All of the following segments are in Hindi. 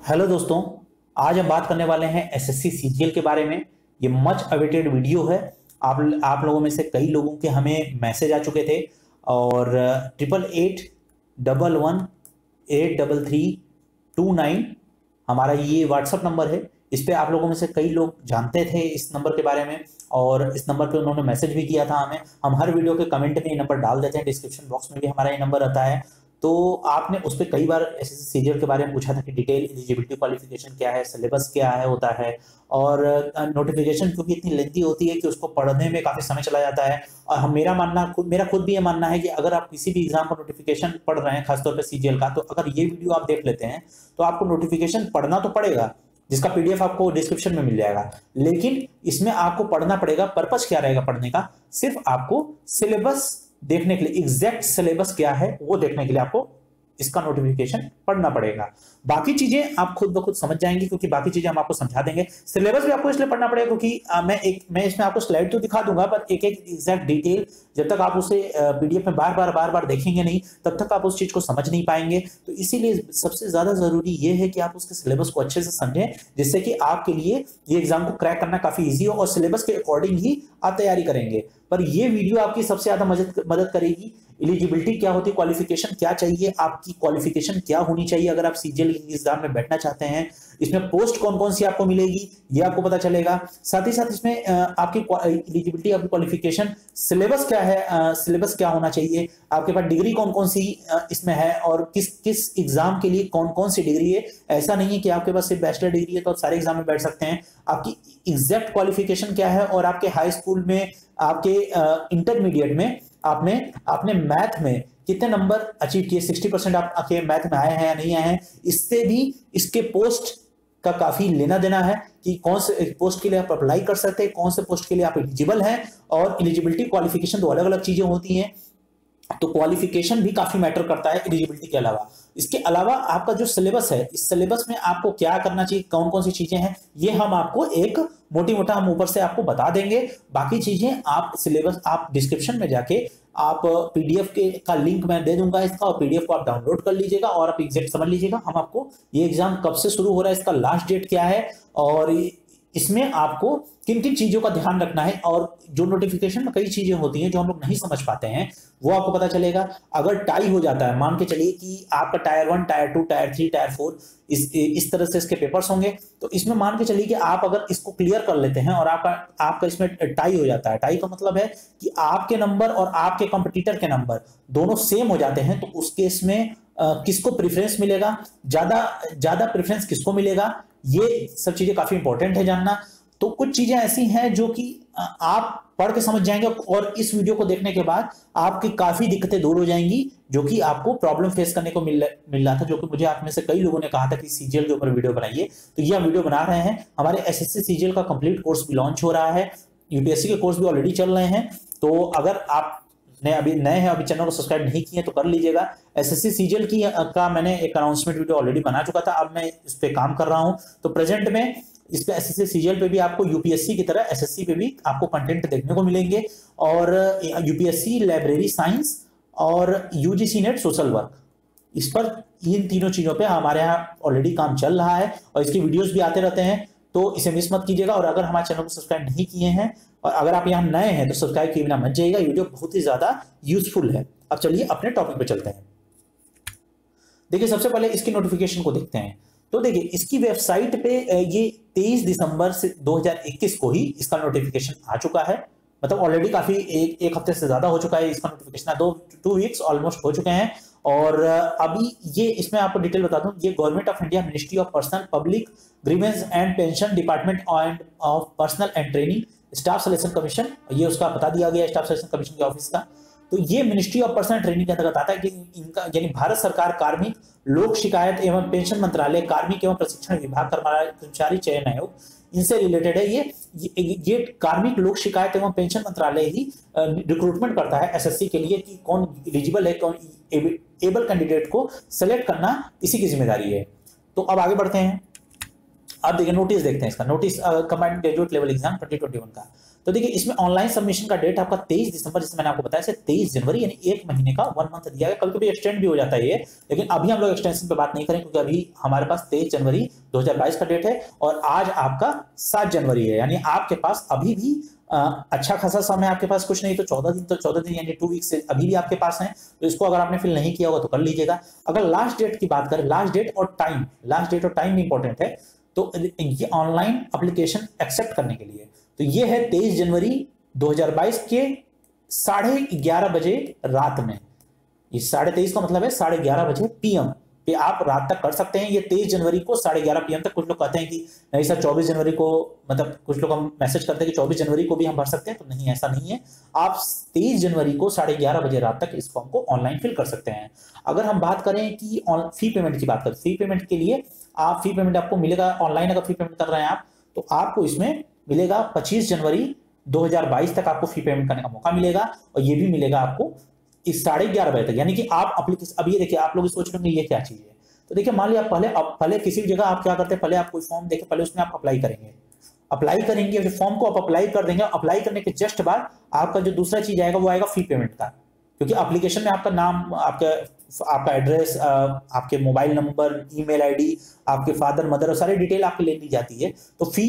हेलो दोस्तों, आज हम बात करने वाले हैं एसएससी सीजीएल के बारे में। ये मच अवेटेड वीडियो है। आप आप लोगों में से कई लोगों के हमें मैसेज आ चुके थे और triple eight double one eight double three two nine हमारा ये व्हाट्सअप नंबर है। इस पर आप लोगों में से कई लोग जानते थे इस नंबर के बारे में और इस नंबर पे उन्होंने मैसेज भी किया था हमें। हम हर वीडियो के कमेंट में ये नंबर डाल देते हैं। डिस्क्रिप्शन बॉक्स में भी हमारा ये नंबर रहता है। तो आपने उस पर कई बार एस एस के बारे में पूछा था कि डिटेल, एलिजिबिलिटी, क्वालिफिकेशन क्या है, सिलेबस क्या है, होता है। और नोटिफिकेशन क्योंकि इतनी लेंथी होती है कि उसको पढ़ने में काफ़ी समय चला जाता है। और हम, मेरा मानना मेरा खुद भी ये मानना है कि अगर आप किसी भी एग्ज़ाम का नोटिफिकेशन पढ़ रहे हैं, खासतौर पर सीजीएल का तो अगर ये वीडियो आप देख लेते हैं तो आपको नोटिफिकेशन पढ़ना तो पड़ेगा, जिसका पीडीएफ आपको डिस्क्रिप्शन में मिल जाएगा। लेकिन इसमें आपको पढ़ना पड़ेगा पर्पज क्या रहेगा पढ़ने का? सिर्फ़ आपको सिलेबस देखने के लिए एग्जैक्ट सिलेबस क्या है वो देखने के लिए आपको इसका नोटिफिकेशन पढ़ना पड़ेगा। बाकी चीज़ें आप खुद ब खुद समझ जाएँगे क्योंकि बाकी चीज़ें हम आपको समझा देंगे। सिलेबस भी आपको इसलिए पढ़ना पड़ेगा क्योंकि आ, मैं एक मैं इसमें आपको स्लाइड तो दिखा दूँगा पर एक एक एग्जैक्ट डिटेल जब तक आप उसे पीडीएफ में बार बार बार बार देखेंगे नहीं तब तक आप उस चीज़ को समझ नहीं पाएँगे। तो इसीलिए सबसे ज़्यादा ज़रूरी ये है कि आप उसके सिलेबस को अच्छे से समझें जिससे कि आपके लिए ये एग्ज़ाम को क्रैक करना काफ़ी ईजी हो और सिलेबस के अकॉर्डिंग ही आप तैयारी करेंगे। पर ये वीडियो आपकी सबसे ज़्यादा मदद मदद करेगी एलिजिबिलिटी क्या होती है? क्वालिफिकेशन क्या चाहिए? आपकी क्वालिफिकेशन क्या होनी चाहिए? अगर आप सीजीएल एग्ज़ाम में बैठना चाहते हैं, इसमें पोस्ट कौन कौन सी आपको मिलेगी? ये आपको पता चलेगा। साथ ही साथ इसमें आपकी एलिजिबिलिटी आपकी क्वालिफिकेशन सिलेबस क्या है? सिलेबस क्या होना चाहिए? आपके पास डिग्री कौन कौन सी इसमें है? और किस किस एग्ज़ाम के लिए कौन कौन सी डिग्री है? ऐसा नहीं है कि आपके पास सिर्फ़ बैचलर डिग्री है तो आप सारे एग्ज़ाम में बैठ सकते हैं। आपकी एग्जैक्ट क्वालिफिकेशन क्या है? और आपके हाई स्कूल में, आपके इंटरमीडिएट में आपने आपने मैथ में कितने नंबर अचीव किए? सिक्सटी परसेंट आप आपके मैथ में आए हैं या नहीं आए हैं? इससे भी इसके पोस्ट का काफ़ी लेना देना है कि कौन से पोस्ट के लिए आप अप्लाई कर सकते हैं, कौन से पोस्ट के लिए आप एलिजिबल हैं और एलिजिबिलिटी क्वालिफिकेशन तो अलग अलग चीज़ें होती हैं। तो क्वालिफिकेशन भी काफ़ी मैटर करता है एलिजिबिलिटी के अलावा। इसके अलावा आपका जो सिलेबस है, इस सिलेबस में आपको क्या करना चाहिए कौन कौन सी चीज़ें हैं, ये हम आपको एक मोटी मोटा हम ऊपर से आपको बता देंगे। बाकी चीज़ें आप सिलेबस आप डिस्क्रिप्शन में जाके आप पीडीएफ के का लिंक मैं दे दूँगा इसका और पीडीएफ को आप डाउनलोड कर लीजिएगा और आप एग्जैक्ट समझ लीजिएगा हम आपको ये एग्ज़ाम कब से शुरू हो रहा है, इसका लास्ट डेट क्या है और इसमें आपको किन किन चीज़ों का ध्यान रखना है और जो नोटिफिकेशन में कई चीज़ें होती हैं जो हम लोग नहीं समझ पाते हैं, वो आपको पता चलेगा। अगर टाई हो जाता है, मान के चलिए कि आपका tier one tier two tier three tier four इस इस तरह से इसके पेपर्स होंगे तो इसमें मान के चलिए कि आप अगर इसको क्लियर कर लेते हैं और आपका आपका इसमें टाई हो जाता है। टाई का मतलब है कि आपके नंबर और आपके कंपटीटर के नंबर दोनों सेम हो जाते हैं तो उस केस में किसको प्रेफरेंस मिलेगा? ज़्यादा ज़्यादा प्रेफरेंस किसको मिलेगा? ये सब चीज़ें काफ़ी इंपॉर्टेंट है जानना। तो कुछ चीज़ें ऐसी हैं जो कि आप पढ़ के समझ जाएँगे और इस वीडियो को देखने के बाद आपकी काफ़ी दिक्कतें दूर हो जाएँगी, जो कि आपको प्रॉब्लम फेस करने को मिल मिल रहा था, जो कि मुझे आप में से कई लोगों ने कहा था कि सीजीएल के ऊपर वीडियो बनाइए। तो ये हम वीडियो बना रहे हैं। हमारे एस एस सीजीएल का कंप्लीट कोर्स भी लॉन्च हो रहा है। यूपीएससी के कोर्स भी ऑलरेडी चल रहे हैं। तो अगर आप नए, अभी नए हैं, अभी चैनल को सब्सक्राइब नहीं किए तो कर लीजिएगा। एसएससी सीजीएल की का मैंने एक अनाउंसमेंट वीडियो ऑलरेडी बना चुका था, अब मैं इस पर काम कर रहा हूँ। तो प्रेजेंट में इस पे एसएससी सीजीएल पे भी आपको यूपीएससी की तरह एसएससी पे भी आपको कंटेंट देखने को मिलेंगे। और यूपीएससी लाइब्रेरी साइंस और यूजीसी नेट सोशल वर्क इस पर इन तीनों चीज़ों पे हमारे यहाँ ऑलरेडी काम चल रहा है और इसकी वीडियोस भी आते रहते हैं। तो इसे मिस मत कीजिएगा और अगर हमारे चैनल को सब्सक्राइब नहीं किए हैं और अगर आप यहाँ नए हैं तो सब्सक्राइब किए बिना मत जाइएगा। वीडियो बहुत ही ज़्यादा यूजफुल है। अब चलिए अपने टॉपिक पे चलते हैं। देखिए, सबसे पहले इसकी नोटिफिकेशन को देखते हैं। तो देखिए, इसकी वेबसाइट पे ये 23 दिसंबर से 2021 को ही इसका नोटिफिकेशन आ चुका है। मतलब ऑलरेडी काफ़ी एक एक हफ़्ते से ज़्यादा हो चुका है इसका नोटिफिकेशन दो टू वीक्स ऑलमोस्ट हो चुके हैं। और अभी ये, इसमें आपको डिटेल बता दूँ, ये government of India ministry of personnel public grievances and pension department of personnel and training staff selection commission, ये उसका बता दिया गया स्टाफ सिलेक्शन कमीशन के ऑफ़िस का। तो ये मिनिस्ट्री ऑफ़ पर्सनल ट्रेनिंग के अंतर्गत आता है कि इनका, यानी भारत सरकार कार्मिक, लोक शिकायत एवं पेंशन मंत्रालय, कार्मिक एवं प्रशिक्षण विभाग, कर्मचारी चयन आयोग, इनसे रिलेटेड है। ये ये कार्मिक, लोक शिकायत एवं पेंशन मंत्रालय ही रिक्रूटमेंट करता है एसएससी के लिए कि कौन एलिजिबल है, कौन एबल कैंडिडेट को सेलेक्ट करना इसी की ज़िम्मेदारी है। तो अब आगे बढ़ते हैं। अब देखिए नोटिस देखते हैं इसका। Notice combined graduate level exam 2021 का। तो देखिए इसमें ऑनलाइन सबमिशन का डेट आपका तेईस दिसंबर जिसमें मैंने आपको बताया से तेईस जनवरी यानी एक महीने का वन मंथ दिया गया। कभी कभी एक्सटेंड भी हो जाता है ये लेकिन अभी हम लोग एक्सटेंशन पे बात नहीं करें क्योंकि अभी हमारे पास तेईस जनवरी 2022 का डेट है और आज आपका सात जनवरी है। यानी आपके पास अभी भी आ, अच्छा खासा समय आपके पास कुछ नहीं तो चौदह दिन तो चौदह दिन यानी टू वीक से अभी भी आपके पास है। तो इसको अगर आपने फिल नहीं किया होगा तो कर लीजिएगा। अगर लास्ट डेट की बात करें लास्ट डेट और टाइम लास्ट डेट और टाइम इंपॉर्टेंट है तो ये ऑनलाइन एप्लीकेशन एक्सेप्ट करने के लिए। तो ये है तेईस जनवरी 2022 के साढ़े ग्यारह बजे रात में। ये साढ़े तेईस का मतलब है साढ़े ग्यारह बजे पीएम पे आप रात तक कर सकते हैं। ये तेईस जनवरी को साढ़े ग्यारह पीएम तक कुछ लोग कहते हैं कि नहीं सर, चौबीस जनवरी को मतलब कुछ लोग हम मैसेज करते हैं कि चौबीस जनवरी को भी हम भर सकते हैं। तो नहीं, ऐसा नहीं है। आप तेईस जनवरी को साढ़े ग्यारह बजे रात तक इस फॉर्म को ऑनलाइन फिल कर सकते हैं। अगर हम बात करें कि फ़ी पेमेंट की बात करें फ़ी पेमेंट के लिए आप फ़ी पेमेंट आपको मिलेगा ऑनलाइन अगर फ़ी पेमेंट कर रहे हैं आप तो आपको इसमें मिलेगा पच्चीस जनवरी 2022 तक आपको फ़ी पेमेंट करने का मौका मिलेगा और ये भी मिलेगा आपको साढ़े ग्यारह बजे तक। यानी कि आप अप्लीकेशन अब ये देखिए, आप लोग सोच रहे ये क्या चीज़ है। तो देखिए, मान लिया, पहले, अब पहले किसी भी जगह आप क्या करते हैं, पहले आप कोई फॉर्म देखे, पहले उसमें आप अप्लाई करेंगे। अप्लाई करेंगे फिर फॉर्म को आप अप्लाई कर देंगे अप्लाई करने के जस्ट बाद आपका जो दूसरा चीज़ आएगा, वो आएगा फ़ी पेमेंट का। क्योंकि एप्लीकेशन में आपका नाम, आपका आपका एड्रेस आपके मोबाइल नंबर ईमेल आईडी आपके फादर मदर और सारी डिटेल आपकी ले ली जाती है। तो फ़ी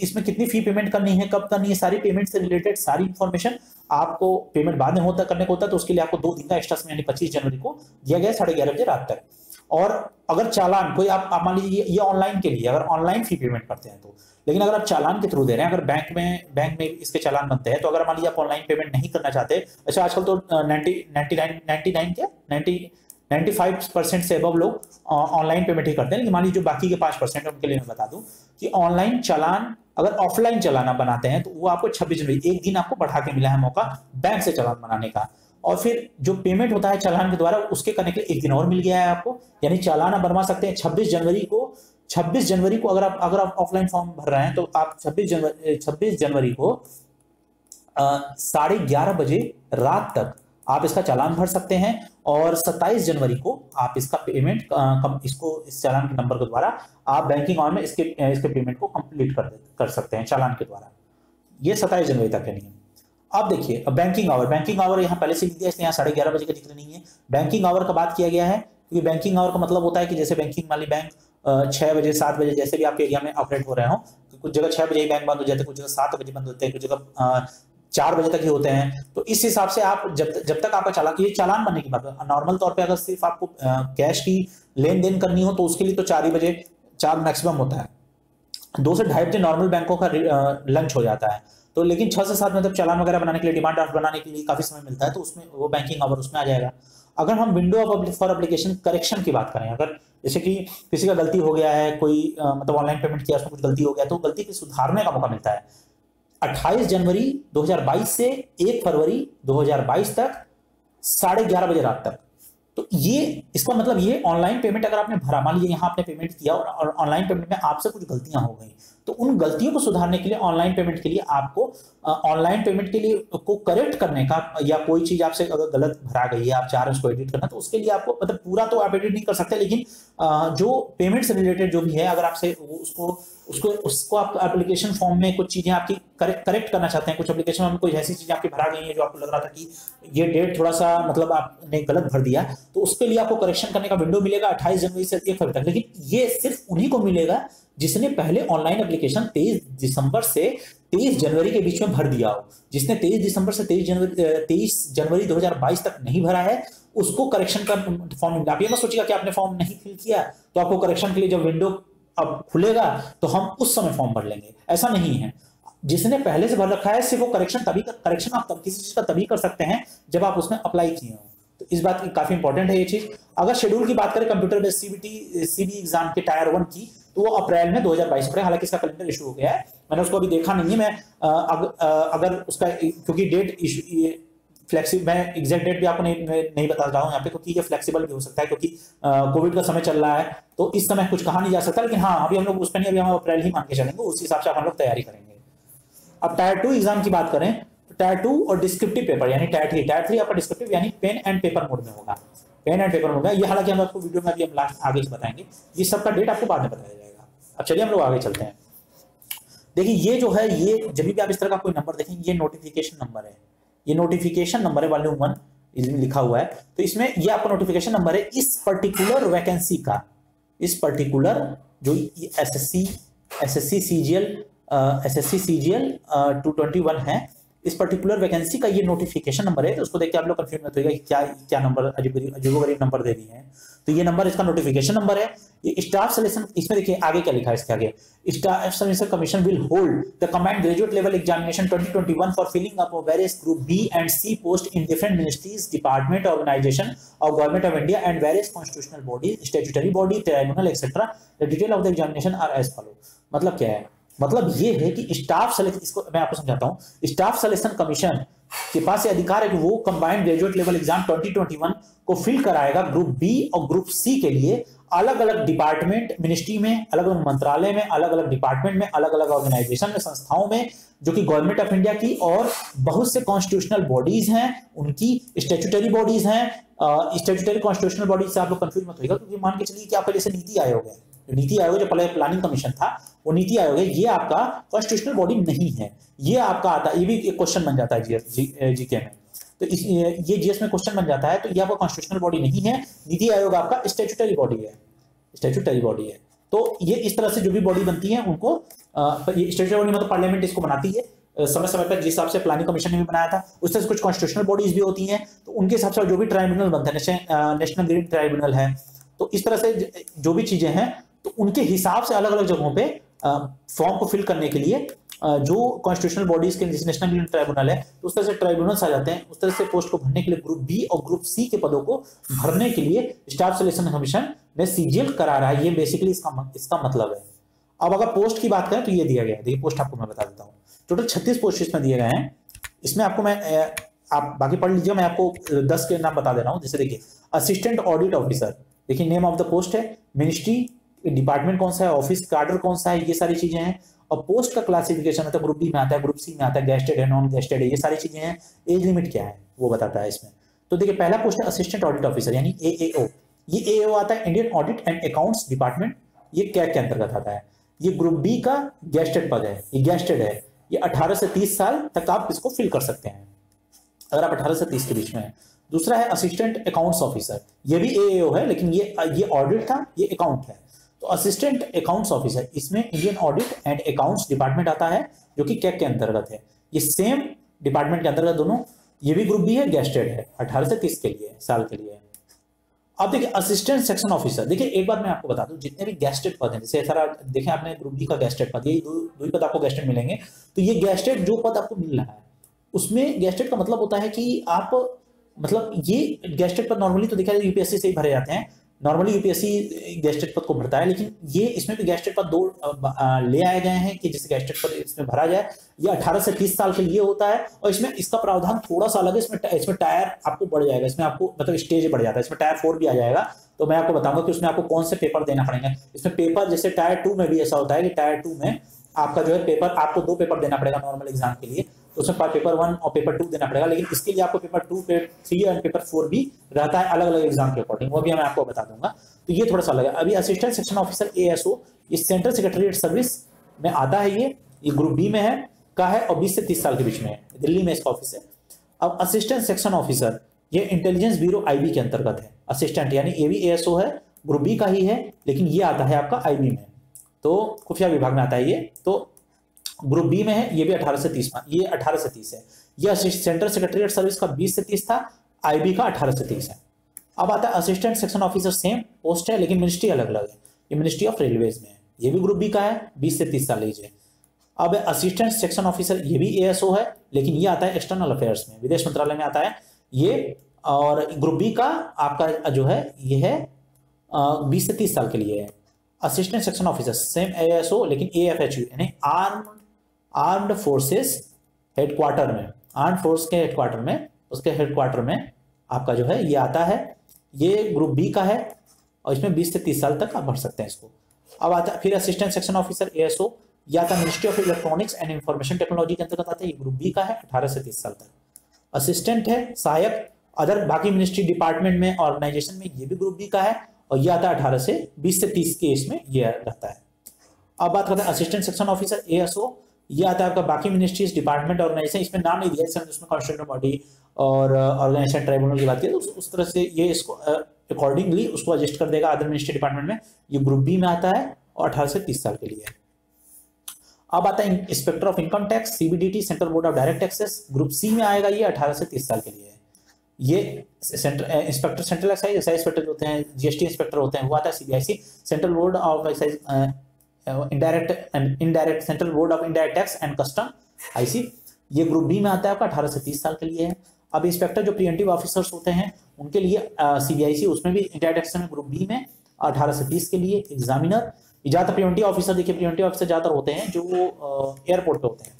इसमें कितनी फ़ी पेमेंट करनी है कब करनी है सारी पेमेंट से रिलेटेड सारी इंफॉर्मेशन आपको पेमेंट बाद में होता करने को होता है तो उसके लिए आपको दो दिन का एक्स्ट्रा समय यानी पच्चीस जनवरी को दिया गया साढ़े ग्यारह बजे रात तक। और अगर चालान कोई आप, आप मान लीजिए ये ऑनलाइन के लिए अगर ऑनलाइन फ़ी पेमेंट करते हैं तो लेकिन अगर आप चालान के थ्रू दे रहे हैं, अगर बैंक में बैंक में इसके चालान बनते हैं तो अगर मान लीजिए आप ऑनलाइन पेमेंट नहीं करना चाहते अच्छा आजकल तो ninety ninety nine ninety nine क्या? नाइनटी 95 परसेंट से अब लोग ऑनलाइन पेमेंट ही करते हैं। लेकिन मान लीजिए जो बाकी के पाँच परसेंट है, उनके लिए मैं बता दूँ कि ऑनलाइन चालान, अगर ऑफलाइन चलाना बनाते हैं तो वो आपको छब्बीस जनवरी, एक दिन आपको बढ़ा के मिला है मौका बैंक से चालान बनाने का। और फिर जो पेमेंट होता है चालान के द्वारा, उसके करने के लिए एक दिन और मिल गया है आपको। यानी चालान आप बनवा सकते हैं, छब्बीस जनवरी को छब्बीस जनवरी को अगर आप अगर आप ऑफलाइन फॉर्म भर रहे हैं तो आप छब्बीस जनवरी छब्बीस जनवरी को साढ़े ग्यारह बजे रात तक आप इसका चालान भर सकते हैं और 27 जनवरी को आप इसका पेमेंट इसको, इस चालान के नंबर के द्वारा आप बैंकिंग ऑन में इसके इसके पेमेंट को कंप्लीट कर कर सकते हैं चालान के द्वारा। ये 27 जनवरी तक है नियम। अब देखिए बैंकिंग आवर बैंकिंग आवर यहाँ पहले से लिख दिया इसलिए यहाँ साढ़े ग्यारह बजे का ज़िक्र नहीं है। बैंकिंग आवर का बात किया गया है, क्योंकि बैंकिंग आवर का मतलब होता है कि जैसे बैंकिंग वाली बैंक छह बजे, सात बजे जैसे भी आपके एरिया में ऑपरेट हो रहे हो कुछ जगह छह बजे बैंक बंद हो जाते हैं, कुछ जगह सात बजे बंद होते हैं, कुछ जगह चार बजे तक ही होते हैं। तो इस हिसाब से आप जब जब तक आपका चालान, ये चालान बनने की बात है नॉर्मल तौर पे अगर सिर्फ़ आपको कैश की लेन देन करनी हो तो उसके लिए तो चार ही बजे, चार मैक्सिमम होता है। दो से ढाई बजे नॉर्मल बैंकों का लंच हो जाता है। तो लेकिन छह से सात मतलब चालान वगैरह बनाने के लिए डिमांड ड्राफ्ट बनाने के लिए काफ़ी समय मिलता है तो उसमें वो बैंकिंग आवर उसमें आ जाएगा। अगर हम window of for application correction की बात करें, अगर जैसे कि किसी का गलती हो गया है, कोई मतलब ऑनलाइन पेमेंट किया, उसमें कुछ गलती हो गया तो गलती के सुधारने का मौका मिलता है। 28 जनवरी 2022 से 1 फरवरी 2022 तक साढ़े ग्यारह बजे रात तक। तो ये, इसका मतलब ये ऑनलाइन पेमेंट अगर आपने भरा, मान लिया यहाँ आपने पेमेंट किया और ऑनलाइन पेमेंट में आपसे कुछ गलतियाँ हो गई तो उन गलतियों को सुधारने के लिए ऑनलाइन पेमेंट के लिए आपको ऑनलाइन पेमेंट के लिए को करेक्ट करने का या कोई चीज़ आपसे अगर गलत भरा गई है, आप चाह रहे हैं उसको एडिट करना तो उसके लिए आपको मतलब पूरा तो आप एडिट नहीं कर सकते, लेकिन जो पेमेंट से रिलेटेड जो भी है, अगर आपसे उसको उसको उसको आप एप्लीकेशन फॉर्म में कुछ चीज़ें आपकी करेक्ट करेक्ट करना चाहते हैं, कुछ एप्लीकेशन में कोई ऐसी चीज़ें आपकी भरा गई है जो आपको लग रहा था कि ये डेट थोड़ा सा मतलब आपने गलत भर दिया तो उसके लिए आपको करेक्शन करने का विंडो मिलेगा अट्ठाईस जनवरी से एक तक। लेकिन ये सिर्फ़ उन्हीं को मिलेगा जिसने पहले ऑनलाइन एप्लीकेशन तेईस दिसंबर से तेईस जनवरी के बीच में भर दिया हो। जिसने तेईस दिसंबर से तेईस जनवरी तेईस जनवरी 2022 तक नहीं भरा है, उसको करेक्शन का फॉर्म आप ये मत सोचिएगा कि आपने फॉर्म नहीं फिल किया तो आपको करेक्शन के लिए जब विंडो अब खुलेगा तो हम उस समय फॉर्म भर लेंगे। ऐसा नहीं है। जिसने पहले से भर रखा है सिर्फ़ वो करेक्शन तभी करेक्शन आप तब किसी चीज़ का तभी कर सकते हैं जब आप उसमें अप्लाई किए हो। तो इस बात की काफ़ी इंपॉर्टेंट है ये चीज़। अगर शेड्यूल की बात करें computer based CBT CB exam के टायर वन की तो वो अप्रैल में 2022 में हालाँकि इसका कैलेंडर इशू हो गया है। मैंने उसको अभी देखा नहीं है। मैं अग, अगर उसका क्योंकि डेट इशू फ्लेक्सिबल मैं एग्जैक्ट डेट भी आपको नहीं नहीं बता रहा हूँ यहाँ पे, क्योंकि ये फ्लेक्सिबल भी हो सकता है, क्योंकि कोविड का समय चल रहा है तो इस समय कुछ कहा नहीं जा सकता, लेकिन हाँ अभी हम लोग उस पर नहीं, अभी हम अप्रैल ही मान के चलेंगे, उस हिसाब से हम लोग तैयारी करेंगे। अब टायर टू एग्ज़ाम की बात करें तो टायर टू और डिस्क्रिप्टिव पेपर यानी टायर थ्री टायर थ्री आपका डिस्क्रिप्टिव यानी पेन एंड पेपर मोड में होगा। पेन एंड पेपर मोड में, ये हालाँकि हम आपको वीडियो में अभी हम लास्ट आगे बताएँगे, ये सबका डेट आपको बाद में बताया जाएगा। अब चलिए हम लोग आगे चलते हैं। देखिए, ये जो है, ये जब भी आप इस तरह का कोई नंबर देखेंगे, ये नोटिफिकेशन नंबर है। ये नोटिफिकेशन नंबर है वॉल्यूम वन इसमें लिखा हुआ है। तो इसमें ये आपका नोटिफिकेशन नंबर है, इस पर्टिकुलर वैकेंसी का। इस पर्टिकुलर जो S S C S S C C G L S S C C G L two twenty one है इस पर्टिकुलर वैकेंसी का ये नोटिफिकेशन नंबर है तो उसको देख के आप लोग कंफ्यूज मत होगा क्या क्या नंबर अजीबो गरीब नंबर दे दिए हैं। तो ये नंबर इसका नोटिफिकेशन नंबर है। स्टाफ सिलेक्शन इसमें देखिए आगे क्या लिखा है इसके आगे। Staff selection commission will hold the command graduate level examination 2021 for filling up various group B and C post in different ministries department organisation of government of India and various constitutional body statutory body tribunal etcetera the detail of the examination are as follow मतलब क्या है? मतलब ये है कि स्टाफ सिलेक्शन इसको मैं आपको समझाता हूँ। स्टाफ सिलेक्शन कमीशन के पास ये अधिकार है कि वो कंबाइंड ग्रेजुएट लेवल एग्ज़ाम 2021 को फिल कराएगा ग्रुप बी और ग्रुप सी के लिए अलग अलग डिपार्टमेंट मिनिस्ट्री में अलग अलग मंत्रालय में अलग अलग डिपार्टमेंट में अलग अलग ऑर्गेनाइजेशन में, संस्थाओं में, जो कि गवर्नमेंट ऑफ़ इंडिया की और बहुत से कॉन्स्टिट्यूशनल बॉडीज हैं, उनकी स्टेचुटरी बॉडीज हैं। स्टेचुटरी कॉन्स्टिट्यूशनल बॉडीज से आप लोग कंफ्यूज मत होगा क्योंकि मान के चलिए कि आपका जैसे नीति आयोग है। नीति आयोग जो पहले प्लानिंग कमीशन था वो नीति आयोग है, ये आपका कॉन्स्टिट्यूशनल बॉडी नहीं है। ये आपका आता ये भी एक क्वेश्चन बन जाता है जीएस जीके में। तो इस, ये जीएस में क्वेश्चन बन जाता है तो ये आपका कॉन्स्टिट्यूशनल बॉडी नहीं है, नीति आयोग आपका स्टेचुटरी बॉडी है। स्टेचुटरी बॉडी है। तो ये इस तरह से जो भी बॉडी बनती है, उनको स्टेचुटरी बॉडी मतलब पार्लियामेंट इसको बनाती है। समय समय पर जिस हिसाब से प्लानिंग कमीशन ने भी बनाया था उस तरह से कुछ कॉन्स्टिट्यूशनल बॉडीज भी होती हैं। तो उनके हिसाब से जो भी ट्राइब्यूनल बनता है नेशनल ग्रीन ट्राइब्यूनल है। तो इस तरह से जो भी चीज़ें हैं तो उनके हिसाब से अलग अलग जगहों पे फॉर्म को फिल करने के लिए जो कॉन्स्टिट्यूशनल बॉडीज के नेशनल ट्राइब्यूनल है तो उस तरह से ट्राइब्यूनल्स आ जाते हैं। उस तरह से पोस्ट को भरने के लिए ग्रुप बी और ग्रुप सी के पदों को भरने के लिए स्टाफ सिलेक्शन कमीशन ने सीजीएल करा रहा है। ये बेसिकली इसका इसका मतलब है। अब अगर पोस्ट की बात करें तो ये दिया गया देखिए पोस्ट आपको मैं बता देता हूँ। टोटल छत्तीस पोस्ट इसमें दिए गए हैं। इसमें आपको मैं आप बाकी पढ़ लीजिए। मैं आपको दस के नाम बता दे रहा हूँ। जैसे देखिए असिस्टेंट ऑडिट ऑफिसर देखिए नेम ऑफ़ द पोस्ट है। मिनिस्ट्री डिपार्टमेंट कौन सा है, ऑफ़िस कार्डर कौन सा है, ये सारी चीज़ें हैं। और पोस्ट का क्लासिफिकेशन होता है ग्रुप बी में आता है ग्रुप सी में आता है गेस्टेड है नॉन गेस्टेड है, ये सारी चीज़ें हैं। एज लिमिट क्या है, वो बताता है इसमें। तो देखिए, पहला पोस्ट है असिस्टेंट ऑडिट ऑफिसर यानी एएओ ये ए आता है Indian audit and accounts department ये कैग के अंतर्गत आता है। ये ग्रुप बी का गेस्टेड पद है, ये गेस्टेड है। ये 18 से 30 साल तक आप इसको फिल कर सकते हैं, अगर आप 18 से 30 के बीच में है। दूसरा है असिस्टेंट अकाउंट्स ऑफिसर ये भी ए है, लेकिन ये ये ऑडिट था, ये अकाउंट है। तो असिस्टेंट अकाउंट्स ऑफिसर इसमें Indian audit and accounts department आता है, जो कि कैक के अंतर्गत है। ये सेम डिपार्टमेंट के अंतर्गत दोनों, ये भी ग्रुप भी है गेस्टेड है, अठारह से तीस के लिए, साल के लिए। अब देखिए असिस्टेंट सेक्शन ऑफिसर देखिए, एक बात मैं आपको बता दूँ, जितने भी गेस्टेड पद हैं, जैसे सारा, देखें आपने ग्रुप बी का गेस्टेड पद, ये दो ही पद आपको गेस्टेड मिलेंगे। तो ये गेस्टेड जो पद आपको मिल रहा है, उसमें गेस्टेड का मतलब होता है कि आप मतलब ये गेस्टेड पद नॉर्मली तो देखा जाए यूपीएससी से ही भरे जाते हैं नॉर्मली यूपीएससी गेस्टेड पद को भरता है, लेकिन ये इसमें भी गेस्टेड पद दो ले आए गए हैं कि जिससे गेस्टेड पद इसमें भरा जाए। ये 18 से 30 साल के लिए होता है और इसमें इसका प्रावधान थोड़ा सा अलग है। इसमें इसमें टायर आपको बढ़ जाएगा। इसमें आपको मतलब स्टेज बढ़ जाता है। इसमें टायर फोर भी आ जाएगा। तो मैं आपको बताऊँगा कि उसमें आपको कौन से पेपर देना पड़ेगा। इसमें पेपर जैसे टायर टू में भी ऐसा होता है कि टायर टू में आपका जो है पेपर, आपको दो पेपर देना पड़ेगा नॉर्मल एग्ज़ाम के लिए। उसमें पेपर वन और पेपर टू देना पड़ेगा, लेकिन इसके लिए आपको paper two paper three and paper four भी रहता है अलग अलग एग्ज़ाम के अकॉर्डिंग वो भी मैं आपको बता दूँगा। तो ये थोड़ा सा अलग है। अभी assistant section officer A S O ये सेंट्रल सेक्रेटरीट सर्विस में आता है ये ये ग्रुप बी में है, का है और बीस से तीस साल के बीच में है। दिल्ली में इसका ऑफ़िस है। अब असिस्टेंट सेक्शन ऑफिसर ये इंटेलिजेंस ब्यूरो आईबी के अंतर्गत है। असिस्टेंट यानी ए भी एएसओ है ग्रुप बी का ही है, लेकिन ये आता है आपका आईबी में। तो खुफिया विभाग में आता है ये। तो ग्रुप बी में है, ये भी 18 से 30 ये 18 से 30 है। ये सेंट्रल सेक्रेटरीट सर्विस का 20 से 30 था, आईबी का 18 से 30 है। अब आता है assistant section officer same post है, लेकिन मिनिस्ट्री अलग अलग है। ये मिनिस्ट्री ऑफ़ रेलवेज में है। ये भी ग्रुप बी का है, बीस से तीस साल लीजिए अब असिस्टेंट सेक्शन ऑफिसर, ये भी एएसओ है, लेकिन ये आता है एक्सटर्नल अफेयर्स में। विदेश मंत्रालय में आता है। ये और ग्रुप बी का आपका जो है, ये है बीस से तीस साल के लिए है। Assistant section officer, same ASO लेकिन ए एफ़ एच यू यानी आर्म आर्म्ड फोर्सेस हेडक्वार्टर में। आर्म फोर्स के हेडक्वार्टर में, उसके हेडक्वार्टर में आपका जो है, ये आता है। ये ग्रुप बी का है और इसमें 20 से 30 साल तक आप भर सकते हैं इसको। अब आता है फिर असिस्टेंट सेक्शन ऑफिसर एएसओ या था ministry of electronics and information technology के अंतर्गत आता है। ये ग्रुप बी का है 18 से 30 साल तक। असिस्टेंट है, सहायक, अदर बाकी मिनिस्ट्री डिपार्टमेंट में ऑर्गेनाइजेशन में ये भी ग्रुप बी का है और ये आता है अठारह से बीस से तीस के इसमें यह रहता है। अब बात करते हैं असिस्टेंट सेक्शन ऑफिसर एएसओ ये आता है आपका बाकी मिनिस्ट्रीज डिपार्टमेंट ऑर्गेनाइजेशन इसमें नाम नहीं दिया उसमें कॉन्स्टिट्यूशन बॉडी और ऑर्गेनाइजेशन ट्राइब्यूनल की बात की तो उस, तरह से ये इसको अकॉर्डिंगली उसको एडजस्ट कर देगा अदर मिनिस्ट्री डिपार्टमेंट में। ये ग्रुप बी में आता है और अठारह से तीस साल के लिए। अब आता है inspector of income tax CBDT central board of direct taxes group C में आएगा ये अठारह से तीस साल के लिए। ये inspector central excise excise inspector होते हैं जीएसटी इंस्पेक्टर होते हैं वो आता है CBIC central board of excise indirect and indirect central board of indirect tax and custom IC ये ग्रुप बी में आता है, आपका अठारह से तीस साल के लिए है। अब इंस्पेक्टर जो प्रिवेंटिव ऑफिसर्स होते हैं, उनके लिए सीबीआईसी उसमें भी इंडायरेक्ट में ग्रुप बी में अठारह से तीस के लिए एग्जामिनर ज़्यादातर प्रिवेंटिव ऑफिसर देखिए प्रिवेंटिव ऑफिसर ज़्यादातर होते हैं जो एयरपोर्ट पे होते हैं।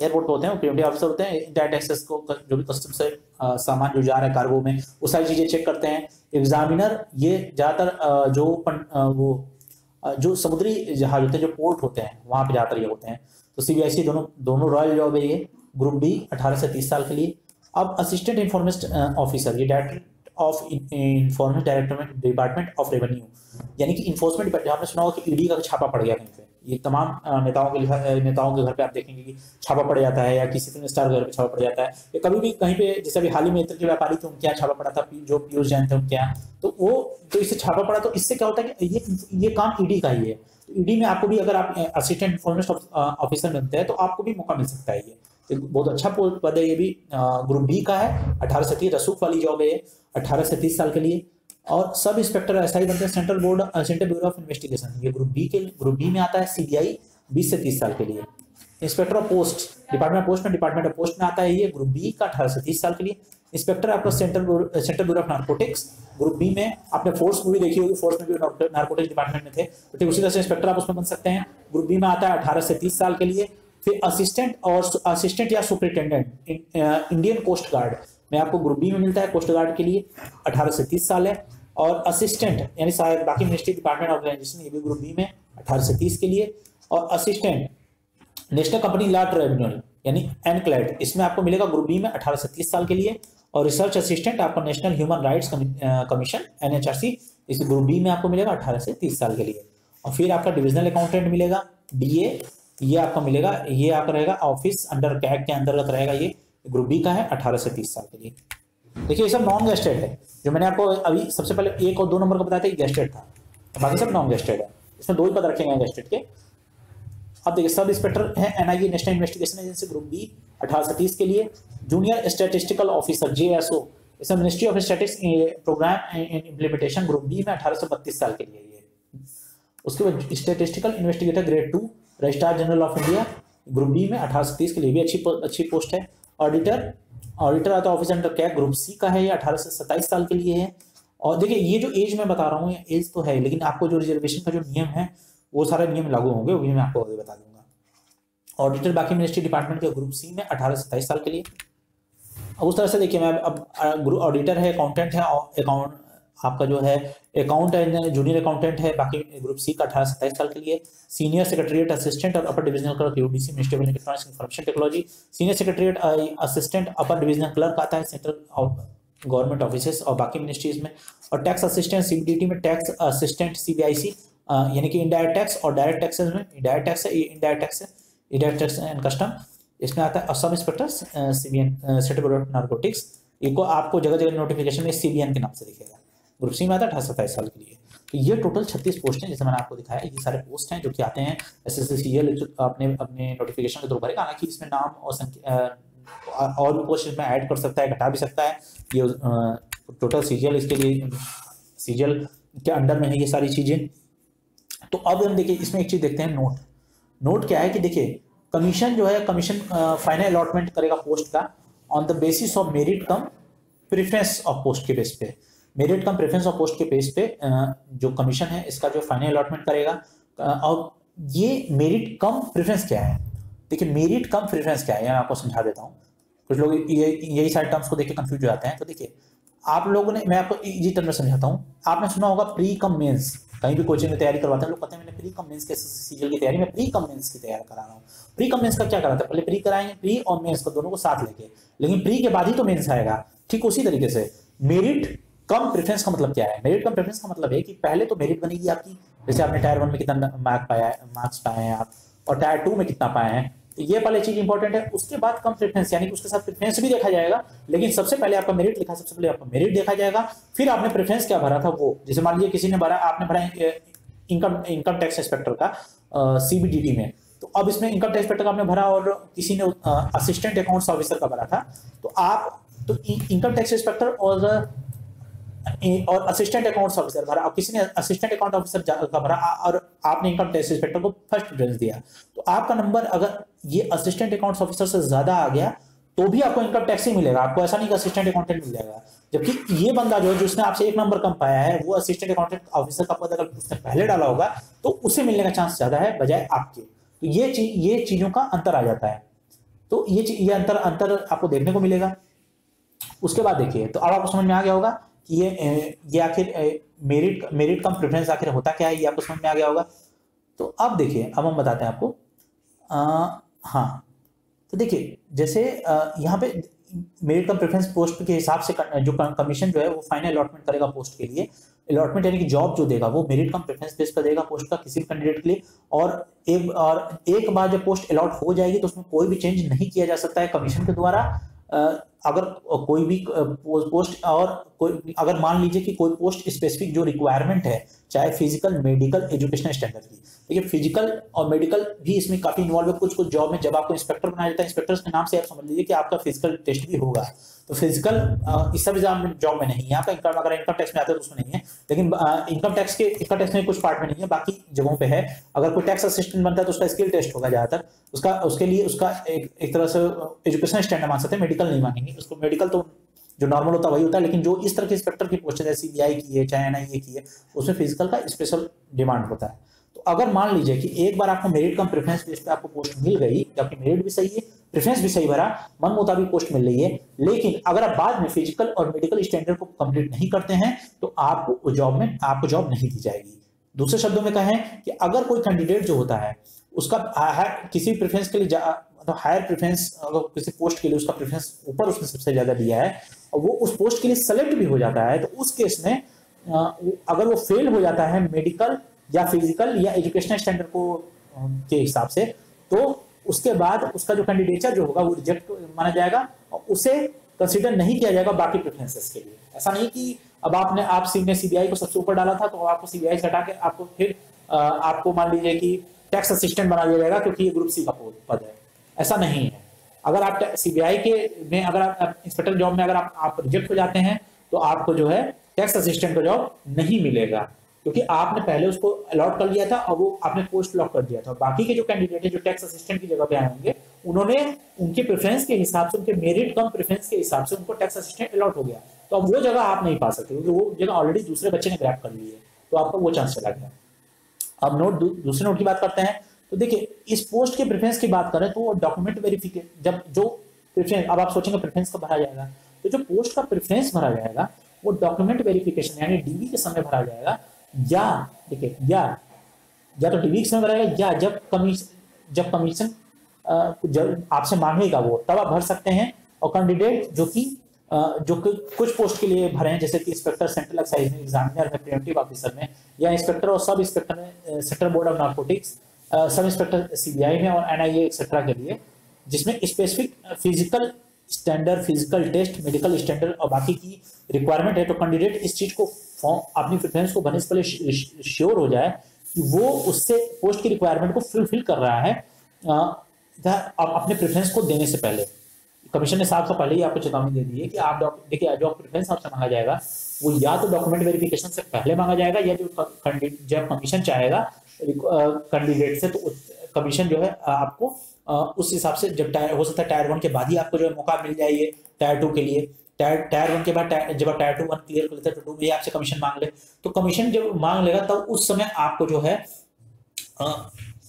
एयरपोर्ट पे होते हैं, वो प्रिवेंटिव ऑफिसर होते हैं। इंडायरेक्ट एक्सेस को, जो भी कस्टम से सामान जो जा रहा है कार्गो में, वो सारी चीज़ें चेक करते हैं। एग्जामिनर ये ज़्यादातर जो वो जो समुद्री जहाज़ होते हैं, जो पोर्ट होते हैं, वहाँ पे ज़्यादातर ये होते हैं। तो सीबीआईसी दोनों दोनों रॉयल जॉब है ये ग्रुप बी अठारह से तीस साल के लिए। अब असिस्टेंट इन्फॉर्मेस्ट ऑफिसर ये director of information director department of revenue यानी कि इन्फोर्समेंट आपने सुना होगा कि ईडी का छापा पड़ गया कहीं पे। ये तमाम नेताओं के नेताओं के घर पे आप देखेंगे कि छापा पड़ जाता है या किसी फ़िल्म स्टार घर पे छापा पड़ जाता है। या कभी भी कहीं पे, जैसे अभी हाल ही में इत्र के व्यापारी थे, उनके यहाँ छापा पड़ा था जो पीयूष जैन थे उनके यहाँ। तो वो तो इससे छापा पड़ा तो इससे क्या होता है कि ये ये काम ईडी का ही है। तो ईडी में आपको भी अगर आप असिस्टेंट इन्फॉर्मेशन ऑफिसर बनते हैं तो आपको भी मौका मिल सकता है ये। बहुत अच्छा पद है ये भी। ग्रुप बी का है। अठारह से तीस, रसूख वाली जॉब है अठारह से तीस साल के लिए। और सब इंस्पेक्टर ही बनते हैं central board central bureau of investigation ये ग्रुप बी के ग्रुप बी में आता है सीबीआई बीस से तीस साल के लिए। Inspector of post department of post में डिपार्टमेंट ऑफ़ पोस्ट में आता है ये ग्रुप बी का अठारह से तीस साल के लिए। इंस्पेक्टर आपका central central bureau of narcotics group B में आपने फोर्स मूवी देखी होगी फोर्स में भी नार्कोटिक्स डिपार्टमेंट में थे। तो ठीक, उसी तरह से इंस्पेक्टर आप उसमें बन सकते हैं। ग्रुप बी में आता है अठारह से तीस साल के लिए। फिर असिस्टेंट और असिस्टेंट या सुपरिटेंडेंट इंडियन कोस्ट गार्ड में आपको ग्रुप बी में मिलता है कोस्ट गार्ड के लिए। अठारह से तीस साल है। और असिस्टेंट यानी बाकी मिनिस्ट्री डिपार्टमेंट ऑर्गेनाइजेशन ये भी ग्रुप बी में, अठारह से तीस के लिए। और assistant national company law tribunal यानी एनक्लेट इसमें आपको मिलेगा ग्रुप बी में अठारह से तीस साल के लिए। और रिसर्च असिस्टेंट आपको national human rights commission NHRC इस ग्रुप बी में आपको मिलेगा अठारह से तीस साल के लिए। और फिर आपका डिविजनल अकाउंटेंट मिलेगा डीए ये आपको मिलेगा, ये आपका रहेगा ऑफ़िस अंडर कैग के अंतर्गत रहेगा ये ग्रुप बी का है, अठारह से तीस साल के लिए। देखिए, ये सब नॉन गेस्टेड है। जो मैंने आपको अभी सबसे पहले एक और दो नंबर का बताया था गेस्टेड था। बाकी सब नॉन गेस्टेड है। इसमें दो ही पद रखे गए गेस्टेड के। अब देखिए सब इंस्पेक्टर है NIA national investigation agency group B अठारह तीस के लिए। जूनियर स्टेटिस्टिकल ऑफिसर जेएसओ इसमें ministry of statistics programme and implementation group B में अठारह साल के लिए ये। उसके बाद statistical investigator grade two registrar general of India group B में अठारह के लिए भी अच्छी अच्छी पोस्ट है। ऑडिटर ऑडिटर आता ऑफ़िस अंडर क्या ग्रुप सी का है, या अठारह से सत्ताईस साल के लिए है। और देखिए, ये जो एज मैं बता रहा हूँ एज तो है, लेकिन आपको जो रिजर्वेशन का जो नियम है, वो सारे नियम लागू होंगे, वो मैं आपको बता दूँगा। ऑडिटर बाकी मिनिस्ट्री डिपार्टमेंट के ग्रुप सी में अठारह से सत्ताईस साल के लिए। उस तरह से देखिए, मैं अब ऑडिटर है अकाउंटेंट है अकाउंट आपका जो है अकाउंट जूनियर अकाउंटेंट है, बाकी ग्रुप सी का अठारह सत्ताईस साल के लिए। सीनियर सेक्रेटरीट असिस्टेंट और upper divisional clerk UDC ministry of electronics information technology senior secretariat assistant upper divisional clerk आता है सेंट्रल गवर्नमेंट ऑफ़िस और बाकी मिनिस्ट्रीज में। और टैक्स असिस्टेंट सीबीडीटी में टैक्स असिस्टेंट सीबीआईसी यानी कि इनडायरेक्ट टैक्स और डायरेक्ट टैक्सेस में। डायरेक्ट टैक्स है इनडायरेक्ट टैक्स है इनडायरेक्ट टैक्स एंड कस्टम इसमें आता है sub inspector CBN central narcotics इनको आपको जगह जगह नोटिफिकेशन में सीबीएन के नाम से दिखेगा। ग्रुप सी में आता है अठारह साल के लिए। तो ये टोटल छत्तीस पोस्ट हैं जैसे मैंने आपको दिखाया। ये सारे पोस्ट हैं जो कि आते हैं। एस एस सी अपने अपने नोटिफिकेशन के थ्रू भरेगा हालाँकि इसमें नाम और संख्या और भी पोस्ट इसमें ऐड कर सकता है, घटा भी सकता है। ये टोटल सीजीएल इसके लिए सीजीएल के अंडर में है ये सारी चीज़ें। तो अब हम देखिए, इसमें एक चीज़ देखते हैं नोट नोट क्या है कि देखिए कमीशन जो है कमीशन फाइनल अलॉटमेंट करेगा पोस्ट का on the basis of merit cum preference of post के बेस पे। Merit cum preference of post के पेज पे जो कमीशन है, इसका जो फाइनल अलॉटमेंट करेगा और ये मेरिट कम प्रेफरेंस क्या है? देखिए मेरिट कम प्रेफरेंस क्या है मैं आपको समझा देता हूँ। कुछ लोग ये, यही सारे टर्म्स को देख के कंफ्यूज हो जाते हैं। तो देखिए, आप लोगों ने, मैं आपको इजी टर्म में समझाता हूँ। आपने सुना होगा प्री कम मेंस कहीं भी कोचिंग में तैयारी करवाते हैं, लोग कहते हैं, मैंने प्री कम मेंस के सीजल की तैयारी में प्री कम मेंस की तैयारी करा रहा हूँ। प्री कम मेंस का क्या कराता है? पहले प्री कराएँगे प्री और मेन्स को दोनों को साथ लेके। लेकिन प्री के बाद ही तो मेन्स आएगा। ठीक उसी तरीके से। मेरिट कम प्रेफरेंस का मतलब क्या है? मेरिट कम प्रेफरेंस का मतलब है कि पहले तो मेरिट बनेगी आपकी। जैसे आपने टायर वन में कितना मार्क पाया है मार्क्स पाए हैं आप, और टायर टू में कितना पाए हैं। तो ये पहले चीज़ इंपॉर्टेंट है। उसके बाद कम प्रेफरेंस यानी कि उसके साथ प्रेफरेंस भी देखा जाएगा, लेकिन सबसे पहले आपका मेरिट लिखा, सबसे पहले आपका मेरिट देखा जाएगा। फिर आपने प्रेफरेंस क्या भरा था? वो, जैसे मान लीजिए किसी ने भरा, आपने भरा इनकम इनकम टैक्स इंस्पेक्टर का सीबीडीटी में। तो अब इसमें इनकम टैक्स इंस्पेक्टर का आपने भरा और किसी ने असिस्टेंट अकाउंट्स ऑफिसर का भरा था। तो आप तो इनकम टैक्स इंस्पेक्टर और और असिस्टेंट अकाउंट ऑफिसर भरा अब किसी ने असिस्टेंट अकाउंट ऑफिसर का भरा और आपने इनकम टैक्स इंस्पेक्टर को फ़र्स्ट प्रेफरेंस दिया। तो आपका नंबर अगर ये असिस्टेंट अकाउंट ऑफिसर से ज़्यादा आ गया तो भी आपको इनकम टैक्स ही मिलेगा। आपको ऐसा नहीं कि असिस्टेंट अकाउंटेंट मिल जाएगा। जबकि ये बंदा जो है, जिसने आपसे एक नंबर कम पाया है, वो असिस्टेंट अकाउंटेंट ऑफिसर का पद अगर उसने पहले डाला होगा तो उसे मिलने का चांस ज़्यादा है, बजाय आपके। तो ये चीज़ ये चीज़ों का अंतर आ जाता है। तो ये ये अंतर अंतर आपको देखने को मिलेगा। उसके बाद देखिए तो अब आपको समझ में आ गया होगा कि ये ये आखिर मेरिट मेरिट कम प्रेफरेंस आखिर होता क्या है? ये आपको समझ में आ गया होगा। तो अब देखिए अब हम बताते हैं आपको। आ, हाँ। तो देखिए जैसे यहाँ पे मेरिट कम प्रेफरेंस पोस्ट के हिसाब से जो कमीशन जो है वो फाइनल अलॉटमेंट करेगा पोस्ट के लिए। अलॉटमेंट यानी कि जॉब जो देगा वो मेरिट कम प्रेफरेंस बेस पर देगा पोस्ट का किसी भी कैंडिडेट के लिए। और एक और एक बार जब पोस्ट अलॉट हो जाएगी तो उसमें कोई भी चेंज नहीं किया जा सकता है कमीशन के द्वारा। अगर कोई भी पोस्ट और कोई अगर मान लीजिए कि कोई पोस्ट स्पेसिफिक जो रिक्वायरमेंट है चाहे फ़िज़िकल मेडिकल एजुकेशनल स्टैंडर्ड की देखिए फ़िज़िकल और मेडिकल भी इसमें काफ़ी इन्वॉल्व है। कुछ कुछ जॉब में जब आपको इंस्पेक्टर बनाया जाता है इंस्पेक्टर के नाम से आप समझ लीजिए कि आपका फ़िज़िकल टेस्ट भी होगा। तो फ़िज़िकल इस सब एग्ज़ाम जॉब में नहीं है। आपका इनकम अगर इनकम टैक्स में आता है तो उसमें नहीं है। लेकिन इनकम टैक्स के इनकम टैक्स में कुछ पार्ट में नहीं है। बाकी जगहों पे है। अगर कोई टैक्स असिस्टेंट बनता है तो उसका स्किल टेस्ट होगा ज़्यादातर। उसका उसके लिए उसका एक, एक तरह से एजुकेशन स्टैंडर्ड मान सकते हैं। मेडिकल नहीं मांगेंगे उसको मेडिकल तो जो नॉर्मल होता है वही होता है, लेकिन जो इस तरह के इंस्पेक्टर की पोस्ट है सीबीआई की है, चाहे एनआईए की है, उसमें फ़िज़िकल का स्पेशल डिमांड होता है। तो अगर मान लीजिए कि एक बार आपको मेरिट कम प्रेफरेंस बेस पे आपको पोस्ट मिल गई आपकी मेरिट भी सही है प्रेफरेंस भी सही भरा, मन मुताबिक पोस्ट मिल रही है, लेकिन अगर आप बाद में फ़िज़िकल और मेडिकल स्टैंडर्ड को कंप्लीट नहीं करते हैं तो आपको जॉब में, आपको जॉब नहीं दी जाएगी। दूसरे शब्दों में कहें कि अगर कोई कैंडिडेट जो होता है उसका किसी प्रेफरेंस के लिए मतलब हायर प्रेफरेंस अगर किसी पोस्ट के लिए उसका प्रेफरेंस ऊपर उसने सबसे ज़्यादा दिया है, और वो उस पोस्ट के लिए सेलेक्ट भी हो जाता है तो उस केस में अगर वो फेल हो जाता है मेडिकल या फ़िज़िकल या एजुकेशनल स्टैंडर्ड को के हिसाब से तो उसके बाद उसका जो कैंडिडेचर जो होगा वो रिजेक्ट माना जाएगा, और उसे कंसिडर नहीं किया जाएगा बाकी प्रेफरेंसेस के लिए। ऐसा नहीं कि अब आपने, आप सीबीआई को सबसे ऊपर डाला था तो आपको सीबीआई से हटा के आपको फिर आपको मान लीजिए कि टैक्स असिस्टेंट बना दिया जाएगा क्योंकि ये ग्रुप सी का पद है। ऐसा नहीं है। अगर आप सीबीआई के में अगर आप इंस्पेक्टर जॉब में अगर आप, आप रिजेक्ट हो जाते हैं तो आपको जो है टैक्स असिस्टेंट का जॉब नहीं मिलेगा। क्योंकि आपने पहले उसको अलॉट कर लिया था और वो आपने पोस्ट लॉक कर दिया था। बाकी के जो कैंडिडेट है जो टैक्स असिस्टेंट की जगह पे आए होंगे उन्होंने उनके प्रेफरेंस के हिसाब से उनके मेरिट कम प्रेफरेंस के हिसाब से उनको टैक्स असिस्टेंट अलॉट हो गया। तो अब वो जगह आप नहीं पा सकते क्योंकि वो जगह ऑलरेडी दूसरे बच्चे ने ग्रैप कर ली है। तो आपका वो चांस चला गया। अब नोट दूसरे नोट की बात करते हैं। तो देखिए, इस पोस्ट के प्रेफरेंस की बात करें तो डॉक्यूमेंट वेरिफिकेशन जब जो प्रेफरेंस अब आप सोचेंगे प्रेफरेंस कब भरा जाएगा? तो जो पोस्ट का प्रेफरेंस भरा जाएगा, वो डॉक्यूमेंट वेरिफिकेशन यानी डीवी के समय भरा जाएगा। या, देखिए, या या तो डीवी के समय रहेगा या जब कमीशन जब कमीशन आपसे मांगेगा वो, तब आप भर सकते हैं। और कैंडिडेट जो कि जो कि कुछ पोस्ट के लिए भरे हैं, जैसे कि इंस्पेक्टर सेंट्रल एक्साइज में एग्जामिनर में प्रिवेंटिव ऑफिसर में, या इंस्पेक्टर और सब इंस्पेक्टर में central board of narcotics sub inspector CBI में और एनआईए एक्सेट्रा के लिए, जिसमें specific physical standard physical test medical standard और बाकी की रिक्वायरमेंट है तो कैंडिडेट इस चीज़ को फॉर्म अपनी प्रेफरेंस को भरने से पहले श्योर हो जाए कि वो उससे पोस्ट की रिक्वायरमेंट को फुलफिल कर रहा है अपने प्रेफरेंस को देने से पहले। कमीशन ने साफ़ से पहले ही आपको चेतावनी दे दी है कि आप देखिए, जो प्रेफरेंस आपसे मांगा जाएगा, वो या तो डॉक्यूमेंट वेरिफिकेशन से पहले मांगा जाएगा या जो जब कमीशन चाहेगा कैंडिडेट से तो कमीशन जो है आपको उस हिसाब से जब हो सकता है टायर वन के बाद ही आपको जो है मौका मिल जाए टायर टू के लिए। टायर टायर वन के बाद जब टायर टू वन क्लियर कर लेते हैं तो टू में आपसे कमीशन मांग ले। तो कमीशन जब मांग लेगा, तब उस समय आपको जो है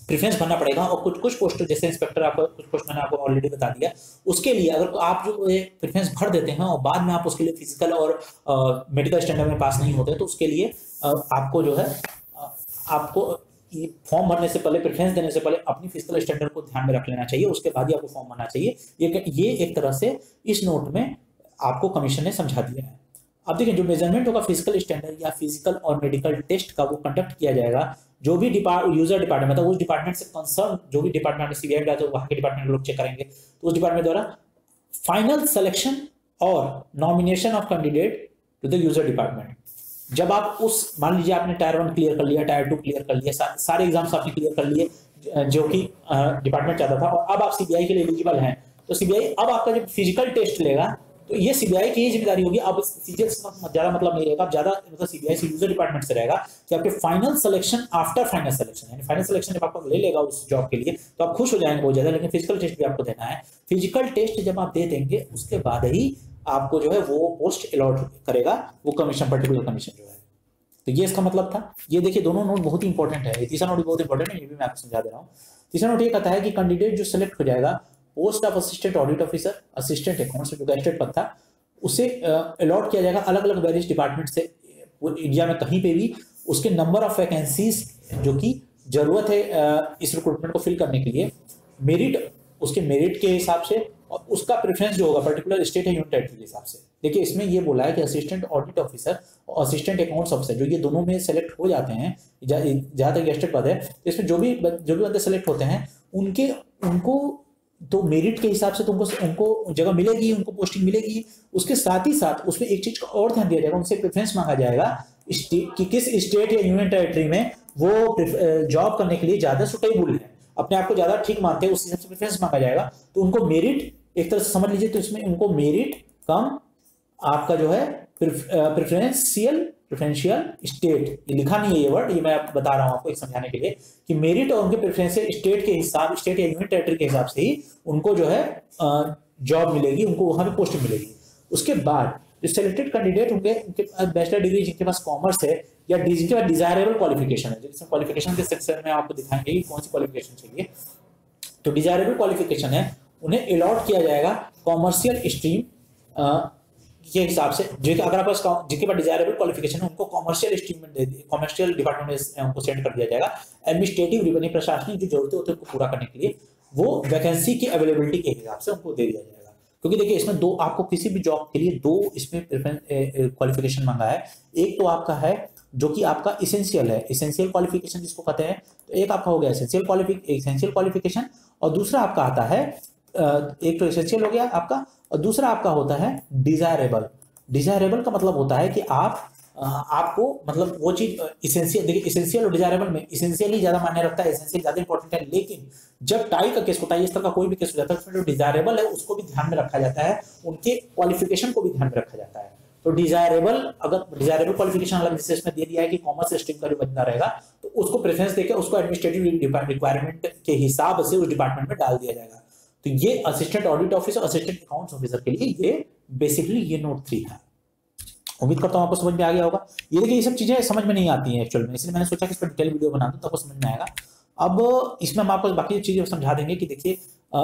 प्रेफरेंस भरना पड़ेगा और कुछ कुछ पोस्ट जैसे इंस्पेक्टर आपको, कुछ पोस्ट मैंने आपको ऑलरेडी बता दिया, उसके लिए अगर आप जो प्रेफरेंस भर देते हैं और बाद में आप उसके लिए फ़िज़िकल और मेडिकल स्टैंडर्ड में पास नहीं होते तो उसके लिए आपको जो है आपको फॉर्म भरने से पहले प्रेफरेंस देने से पहले अपनी फ़िज़िकल स्टैंडर्ड को ध्यान में रख लेना चाहिए, उसके बाद ही आपको फॉर्म भरना चाहिए। ये ये एक तरह से इस नोट में आपको कमीशन ने समझा दिया है। अब देखिए, जो मेज़रमेंट होगा फ़िज़िकल स्टैंडर्ड या फ़िज़िकल और मेडिकल टेस्ट का वो कंडक्ट किया जाएगा। जो भी यूज़र डिपार्टमेंट मतलब उस डिपार्टमेंट से कंसर्न जो भी डिपार्टमेंट सीबीआई डाला तो वहाँ के डिपार्टमेंट लोग चेक करेंगे। तो उस डिपार्टमेंट द्वारा फाइनल सिलेक्शन और nomination of candidate to the user department जब आप उस मान लीजिए आपने टायर वन क्लियर कर लिया टायर टू क्लियर कर लिया सा, सारे एग्ज़ाम्स आपने क्लियर कर लिए जो कि डिपार्टमेंट चाहता था और अब आप सीबीआई के लिए एलिजिबल हैं तो सीबीआई अब आपका जब फ़िज़िकल टेस्ट लेगा तो ये सीबीआई की ज़िम्मेदारी होगी। अब ज़्यादा मतलब नहीं रहेगा। ज़्यादा मतलब सीबीआई से यूज़र डिपार्टमेंट से रहेगा कि आपके final selection after final selection यानी फाइनल सिलेक्शन जब आपको ले लेगा उस जॉब के लिए तो आप खुश हो जाएँगे बहुत ज़्यादा। लेकिन फ़िज़िकल टेस्ट भी आपको देना है। फ़िज़िकल टेस्ट जब आप दे देंगे, उसके बाद ही आपको जो है वो पोस्ट अलॉट करेगा। वो कमीशन पर्टिकुलर कमीशन जो है। तो ये इसका मतलब था। ये देखिए, दोनों नोट बहुत ही। इंपॉर्टेंट है तीसरा नोट बहुत इंपॉर्टेंट है, ये भी मैं आपको समझा दे रहा हूँ। तीसरा नोट ये कहता है कि कैंडिडेट जो सिलेक्ट हो जाएगा post of assistant audit officer assistant account जो गैस्टेड पद था। उसे अलॉट किया जाएगा अलग अलग वेरियस डिपार्टमेंट से इंडिया में कहीं पे भी उसके नंबर ऑफ़ वैकेंसीज जो कि ज़रूरत है इस रिक्रूटमेंट को फिल करने के लिए मेरिट उसके मेरिट के हिसाब से और उसका प्रेफरेंस जो होगा पर्टिकुलर स्टेट है यूनिट टेरिटरी के हिसाब से। देखिए, इसमें ये बोला है कि असिस्टेंट ऑडिट ऑफिसर और असिस्टेंट अकाउंट्स ऑफिसर जो ये दोनों में सेलेक्ट हो जाते हैं, जहाँ तक गेस्टेड पद है, इसमें जो भी जो भी बंदे सेलेक्ट होते हैं, उनके, उनको तो मेरिट के हिसाब से तुमको उनको जगह मिलेगी, उनको पोस्टिंग मिलेगी। उसके साथ ही साथ उसमें एक चीज़ का और ध्यान दिया जाएगा, उनसे प्रेफरेंस मांगा जाएगा कि किस स्टेट या यूनियन टेरिटरी में वो जॉब करने के लिए ज़्यादा सुटेबल है। अपने आप को ज़्यादा ठीक मानते हैं, उस हिसाब से प्रेफरेंस मांगा जाएगा। तो उनको मेरिट एक तरह से समझ लीजिए तो इसमें उनको मेरिट कम आपका जो है प्रेफरेंशियल प्रेफरेंशियल स्टेट ये लिखा नहीं है ये वर्ड ये मैं बता रहा हूँ आपको एक समझाने के लिए कि मेरिट और उनके प्रेफरेंशियल स्टेट के हिसाब स्टेट या यूनिट टेरिटरी के हिसाब से ही उनको जो है जॉब मिलेगी, उनको वहाँ पे पोस्टिंग मिलेगी। उसके बाद जो सिलेक्टेड कैंडिडेट उनके उनके बैचलर डिग्री जिनके पास कॉमर्स है, या जिनके पास डिजायरेबल क्वालिफिकेशन है जिसमें क्वालिफिकेशन के सेक्शन में आपको दिखाएँगे कि कौन सी क्वालिफिकेशन चाहिए तो डिजायरेबल क्वालिफिकेशन है, उन्हें अलॉट किया जाएगा कॉमर्शियल स्ट्रीम के हिसाब से जो अगर आप जिनके पास डिजायरेबल क्वालिफिकेशन है, उनको कॉमर्शियल स्ट्रीम में कॉमर्शियल डिपार्टमेंट में उनको सेंड कर दिया जाएगा। एडमिनिस्ट्रेटिव रिवेन्यू प्रशासनिक जो जरूरतें होती है उनको पूरा करने के लिए वो वैकेंसी की अवेलेबिलिटी के हिसाब से उनको दे दिया जाएगा। क्योंकि देखिए, इसमें दो, आपको किसी भी जॉब के लिए दो इसमें क्वालिफिकेशन मांगा है। एक तो आपका है, जो कि आपका इसेंशियल है। इसेंशियल क्वालिफिकेशन जिसको कहते हैं तो एक आपका हो गया इसेंशियल क्वालिफिक इसेंशियल क्वालिफिकेशन और दूसरा आपका आता है एक तो एसेंशियल हो गया आपका और दूसरा आपका होता है डिजायरेबल डिजायरेबल का मतलब होता है कि आप आपको मतलब वो चीज़ इसेंशियल देखिए इसेंशियल और डिजायरेबल में इसेंशियल ही ज़्यादा मान्य रखता है इसेंशियल ज़्यादा इंपॉर्टेंट है, लेकिन जब टाई का केस होता है, इस तरह का कोई भी केस हो जाता है उसमें जो डिजायरेबल है, उसको भी ध्यान में रखा जाता है, उनके क्वालिफिकेशन को भी ध्यान में रखा जाता है। तो डिजायरेबल अगर डिजायरेबल क्वालिफिकेशन अलग जैसे इसमें दे दिया है कि कॉमर्स स्ट्रीम का जो बंदा रहेगा तो उसको प्रेफरेंस देकर उसको एडमिनिस्ट्रेटिव रिक्वायरमेंट के हिसाब से उस डिपार्टमेंट में डाल दिया जाएगा। तो ये assistant audit officer assistant accounts officer के लिए ये बेसिकली ये नोट थ्री है उम्मीद करता हूँ आपको समझ में आ गया होगा। ये देखिए, ये सब चीज़ें समझ में नहीं आती हैं एक्चुअल में। इसलिए मैंने सोचा कि इस पर डिटेल वीडियो बना दूँ तो आपको समझ में आएगा। अब इसमें हम आपको बाकी चीज़ें समझा देंगे कि देखिए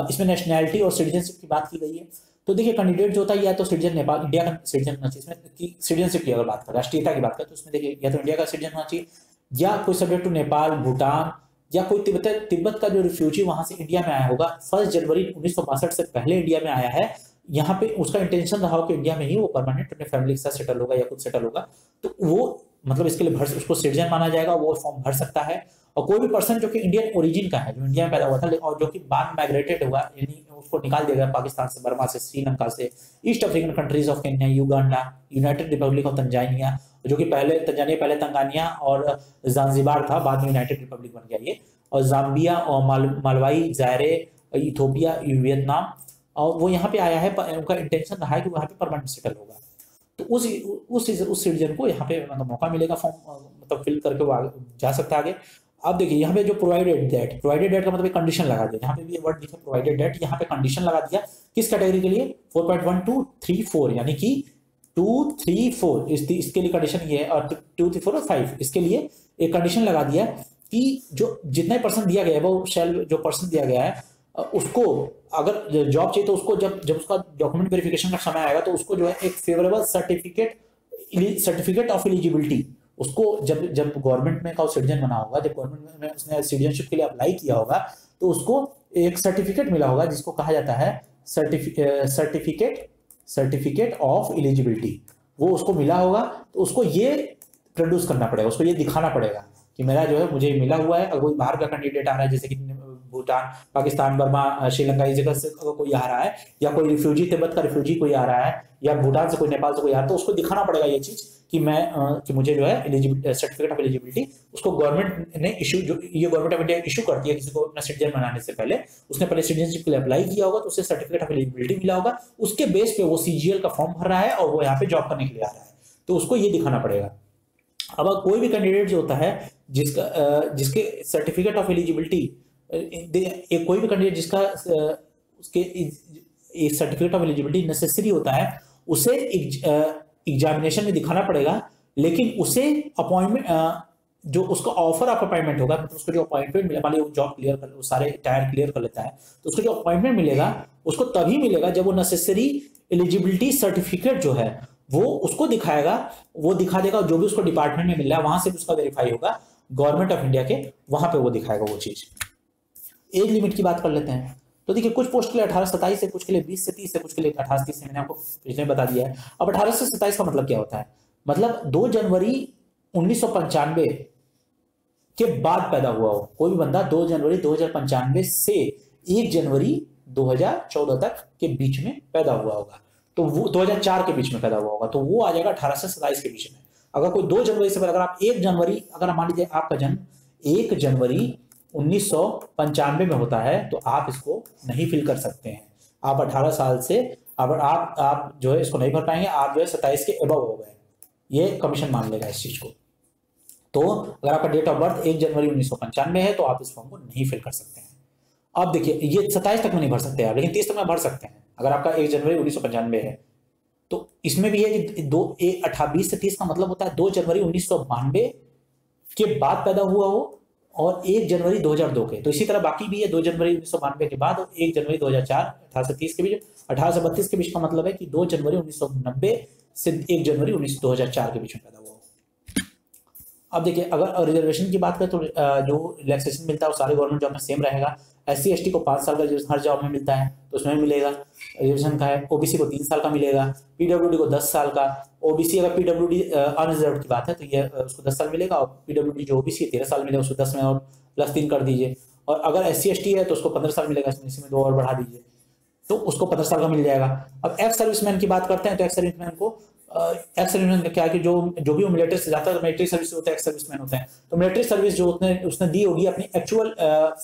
इसमें नेशनैलिटी और सिटीजनशिप की बात की गई है। तो देखिए कैंडिडेट जो होता है, या तो सिटीजन नेपाल इंडिया का सिटीजन होना चाहिए। इसमें सिटीजनशिप की अगर बात करें, राष्ट्रीयता की बात करें तो उसमें देखिए, या तो इंडिया का सिटीजन होना चाहिए, या कोई सब्जेक्ट टू नेपाल भूटान या कोई तिब्बत तिब्बत का जो रिफ्यूजी वहाँ से इंडिया में आया होगा फ़र्स्ट जनवरी उन्नीस सौ बासठ से पहले इंडिया में आया है, यहाँ पे उसका इंटेंशन रहा हो कि इंडिया में ही वो परमानेंट अपने फैमिली के साथ सेटल होगा या कुछ सेटल होगा। तो वो मतलब इसके लिए भर, उसको सिटीजन माना जाएगा, वो फॉर्म भर सकता है। और कोई भी पर्सन जो कि इंडियन ओरिजिन का है जो इंडिया में पैदा हुआ था और जो कि बाद माइग्रेटेड हुआ यानी उसको निकाल दिया गया पाकिस्तान से बर्मा से श्रीलंका से east African countries of Kenya Uganda United Republic of Tanzania जो कि पहले तंजानिया पहले तंगानिया और जांजिबार था बाद में यूनाइटेड रिपब्लिक बन गया ये। और जाम्बिया और माल, मालवाई जायरे इथोपिया वियतनाम और वो यहाँ पे आया है उनका इंटेंशन रहा है कि वहाँ पे परमानेंट सेटल होगा। तो उस उस उस सिटीजन को यहाँ पे मतलब मौका मिलेगा फॉर्म मतलब फिल करके वो जा सकता है आगे। अब देखिए यहाँ पे जो प्रोवाइडेड डेट प्रोवाइडेड डेट का मतलब कंडीशन लगा दिया। यहाँ पे भी वर्ड लिखा प्रोवाइडेड डेट यहाँ पे कंडीशन लगा दिया। किस कैटेगरी के लिए? 4.1 टू थ्री फोर यानी कि टू थ्री फोर इस, इसके लिए कंडीशन ये है और टू थ्री फोर और फाइव इसके लिए एक कंडीशन लगा दिया कि जो जितना पर्सन दिया गया है वो शेल जो पर्सन दिया गया है उसको अगर जॉब चाहिए तो उसको जब जब उसका डॉक्यूमेंट वेरिफिकेशन का समय आएगा तो उसको जो है एक favourable certificate certificate of eligibility उसको जब जब गवर्नमेंट में का सिटीजन बना होगा, जब गवर्नमेंट में उसने सिटीजनशिप के लिए अप्लाई किया होगा तो उसको एक सर्टिफिकेट मिला होगा, जिसको कहा जाता है सर्टिफिकेट सर्टिफिकेट ऑफ़ एलिजिबिलिटी वो उसको मिला होगा तो उसको ये प्रोड्यूस करना पड़ेगा, उसको ये दिखाना पड़ेगा कि मेरा जो है, मुझे मिला हुआ है, अगर कोई बाहर का कैंडिडेट आ रहा है, जैसे कि भूटान, पाकिस्तान, बर्मा, श्रीलंका, इस जगह से कोई आ रहा है, या कोई रिफ्यूजी तिब्बत का रिफ्यूजी कोई आ रहा है, या भूटान से कोई, नेपाल से कोई आ रहा है तो उसको दिखाना पड़ेगा ये चीज़। कि मैं कि मुझे जो है एलिजिबिलिटी सर्टिफिकेट ऑफ़ एलिजिबिलिटी उसको गवर्नमेंट ने इशू जो, ये गवर्नमेंट ऑफ़ इंडिया इशू करती है किसी को अपना सिटीजन बनाने से पहले, उसने पहले सिटीजनशिप के लिए अप्लाई किया होगा तो उसे सर्टिफिकेट ऑफ़ एलिजिबिलिटी मिला होगा, उसके बेस पे वो सीजीएल का फॉर्म भर रहा है और वो यहाँ पे जॉब करने के लिए आ रहा है। तो उसको ये दिखाना पड़ेगा। अब कोई भी कैंडिडेट जो होता है, जिसका जिसके सर्टिफिकेट ऑफ़ एलिजिबिलिटी एक कोई भी कैंडिडेट जिसका उसके सर्टिफिकेट ऑफ़ एलिजिबिलिटी नेसेसरी होता है, उसे एग्जामिनेशन में दिखाना पड़ेगा, लेकिन उसे अपॉइंटमेंट जो उसका ऑफ़र ऑफ़ अपॉइंटमेंट होगा मतलब उसको जो अपॉइंटमेंट मिले, मान जॉब क्लियर कर सारे टायर क्लियर कर लेता है तो उसको जो अपॉइंटमेंट मिलेगा, उसको तभी मिलेगा जब वो नेसेसरी एलिजिबिलिटी सर्टिफिकेट जो है, वो उसको दिखाएगा, वो दिखा देगा जो भी उसको डिपार्टमेंट में मिल रहा है, वहाँ से उसका वेरीफाई होगा गवर्नमेंट ऑफ़ इंडिया के, वहाँ पे वो दिखाएगा वो चीज़। एज लिमिट की बात कर लेते हैं। तो देखिए, कुछ पोस्ट के लिए अठारह सत्ताईस है कुछ के लिए बीस से तीस है कुछ के लिए अठारह तीस मैंने आपको पिछले बता दिया है। अब अठारह से सत्ताईस का मतलब क्या होता है? मतलब दो जनवरी उन्नीस के बाद पैदा हुआ हो। कोई भी बंदा दो जनवरी दो हज़ार पंचानवे से एक जनवरी 2014 तक के बीच में पैदा हुआ होगा। तो वो 2004 के बीच में पैदा हुआ होगा। तो वो आ जाएगा अठारह से सताइस के बीच में। अगर कोई दो जनवरी से पहले अगर आप एक जनवरी, अगर मान लीजिए आपका जन्म एक जनवरी उन्नीस में होता है तो आप इसको नहीं फिल कर सकते हैं। आप 18 साल से अब आप आप जो है इसको नहीं भर पाएँगे, आप जो है सत्ताईस के एबव हो गए ये कमीशन मान लेगा इस चीज़ को। तो अगर आपका डेट ऑफ़ बर्थ एक जनवरी उन्नीस सौ पंचानवे है तो आप इस फॉर्म को नहीं फिल कर सकते हैं। अब देखिए, ये सत्ताईस तक में नहीं भर सकते हैं लेकिन तीस तक में भर सकते हैं। अगर आपका एक जनवरी उन्नीस सौ पंचानवे है तो इसमें भी है कि दो अठाबीस से तीस का मतलब होता है, दो जनवरी उन्नीस सौ बानवे के बाद पैदा हुआ हो और एक जनवरी 2002 के। तो इसी तरह बाकी भी है दो जनवरी उन्नीस सौ बानवे के बाद और एक जनवरी 2004 अठारह के बीच। अठारह सौ बत्तीस के बीच का मतलब है कि दो जनवरी उन्नीस सौ नब्बे से एक जनवरी उन्नीस दो के बीच में पैदा हुआ। अब देखिए, अगर रिजर्वेशन की बात करें तो जो रिलैक्सेशन मिलता है वो सारे गवर्नमेंट जॉब में सेम रहेगा। एस सी एस टी को पाँच साल का रिजर्वेशन हर जॉब में मिलता है तो उसमें मिलेगा। रिजर्वेशन का है ओबीसी को तीन साल का मिलेगा पीडब्ल्यूडी को दस साल का। ओबीसी अगर पीडब्ल्यूडी अनरिजर्व की बात है तो ये उसको दस साल मिलेगा और पीडब्ल्यूडी जो ओबीसी तेरह साल मिलेगा, उसको दस में और प्लस तीन कर दीजिए। और अगर एस सी एस टी है तो उसको पंद्रह साल मिलेगा इसी में दो और बढ़ा दीजिए। तो उसको पंद्रह साल का मिल जाएगा। अब एक्स सर्विसमैन की बात करते हैं तो एक्स सर्विसमैन को एक्स का क्या कि जो जो भी मिलिट्री से तो मिलिट्री सर्विस होते हैं एक्स सर्विसमैन होते हैं। तो मिलिट्री सर्विस जो उसने उसने दी होगी अपनी actual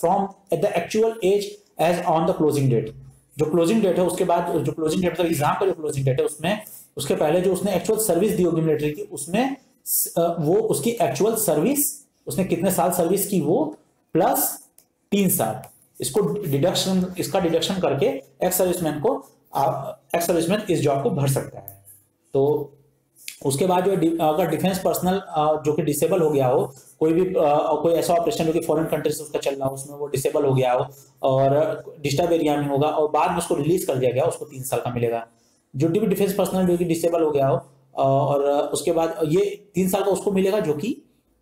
from at the actual age age on the closing date जो क्लोजिंग डेट है, उसके बाद, जो क्लोजिंग डेट एग्ज़ाम का जो क्लोजिंग डेट है, उसमें, उसके पहले जो उसने एक्चुअल सर्विस दी होगी मिलिट्री की, उसमें वो उसकी एक्चुअल सर्विस उसने कितने साल सर्विस की वो प्लस तीन साल। इसको डिडक्शन इसका डिडक्शन करके एक्स सर्विसमैन को एक्स सर्विसमैन इस जॉब को भर सकता है। तो उसके बाद जो अगर डिफेंस पर्सनल जो कि डिसेबल हो गया हो कोई भी आ, कोई ऐसा ऑपरेशन जो कि फॉरेन कंट्री से उसका चल रहा हो उसमें वो डिसेबल हो गया हो और डिस्टर्ब एरिया में होगा और बाद में उसको रिलीज़ कर दिया गया उसको तीन साल का मिलेगा। जो भी डिफेंस पर्सनल जो कि डिसेबल हो गया हो और उसके बाद ये तीन साल का उसको मिलेगा जो कि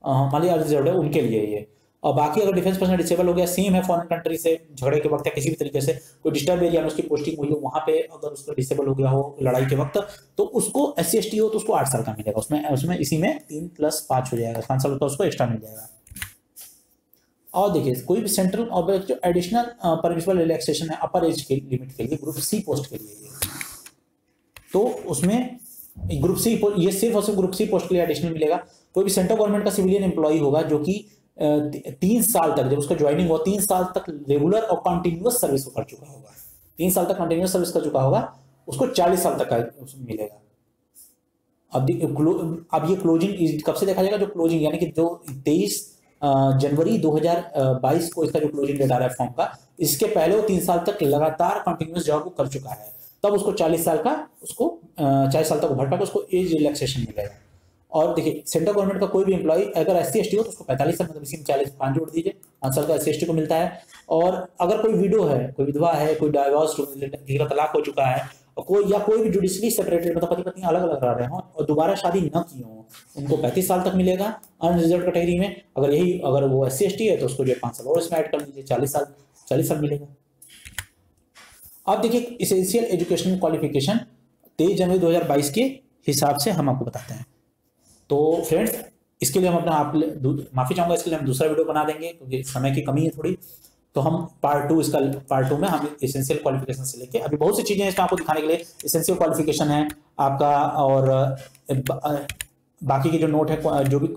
लिया रिज़र्व है उनके लिए ये। और बाकी अगर डिफेंस पर्सन डिसेबल हो गया सेम है फॉरन कंट्री से, झगड़े के वक्त या किसी भी तरीके से, कोई डिस्टर्ब एरिया में उसकी पोस्टिंग हुई हो, वहाँ पे अगर उसका डिसेबल हो गया हो लड़ाई के वक्त तो उसको एस सी हो तो उसको आठ साल का मिलेगा। उसमें उसमें इसी में तीन प्लस पाँच हो जाएगा। पाँच साल का उसको एक्स्ट्रा मिल जाएगा। और देखिए, कोई भी सेंट्रल और जो एडिशनल परमिशबल रिलैक्सेशन है अपर एज के लिमिट के लिए ग्रुप सी पोस्ट के लिए। तो उसमें ग्रुप सी ये सिर्फ़ और सिर्फ़ ग्रुप सी पोस्ट के लिए एडिशनल मिलेगा। कोई भी सेंट्रल गवर्नमेंट का सिविलियन एम्प्लॉय होगा, जो कि तीन साल तक, जब उसका ज्वाइनिंग हो तीन साल तक रेगुलर और कंटिन्यूस सर्विस कर चुका होगा। तीन साल तक कंटिन्यूस सर्विस कर चुका होगा, उसको चालीस साल तक का मिलेगा। अब अब ये क्लोजिंग कब से देखा जाएगा? जो क्लोजिंग यानी कि जो तेईस जनवरी 2022 को इसका जो क्लोजिंग डेट आ रहा है फॉर्म का, इसके पहले वो तीन साल तक लगातार कंटिन्यूस जॉब कर चुका है। तब उसको चालीस साल का, उसको चालीस साल तक भर पाएगा उसको एज रिलैक्सेशन मिलेगा। और देखिए सेंट्रल गवर्नमेंट का कोई भी एम्प्लॉय अगर एस सी हो तो उसको पैंतालीस मतलब इसी में चालीस पाँच जोड़ दीजिए। साल का एस सी को मिलता है। और अगर कोई विडो है, कोई विधवा है, कोई डाइवोर्स तलाक हो चुका है, और कोई या कोई भी जुडिशली सेपरेटेड मतलब पति पत्नी अलग अलग रह रहे हो, और दोबारा शादी न किए हो, उनको पैंतीस साल तक मिलेगा अनरिजर्व कैटेगरी में। अगर यही, अगर वो एस सी है तो उसको जो पाँच साल और इसमें ऐड कर लीजिए चालीस साल चालीस साल मिलेगा। अब देखिए इसेंशियल एजुकेशनल क्वालिफिकेशन तेईस जनवरी 2022 के हिसाब से हम आपको बताते हैं। तो फ्रेंड्स इसके लिए हम अपना आप माफ़ी चाहूँगा, इसके लिए हम दूसरा वीडियो बना देंगे, क्योंकि समय की कमी है थोड़ी। तो हम पार्ट टू इसका पार्ट टू में हम इसेंशियल क्वालिफिकेशन से लेके अभी बहुत सी चीज़ें इसमें आपको दिखाने के लिए। इसेंशियल क्वालिफिकेशन है आपका, और बाकी के जो नोट है जो भी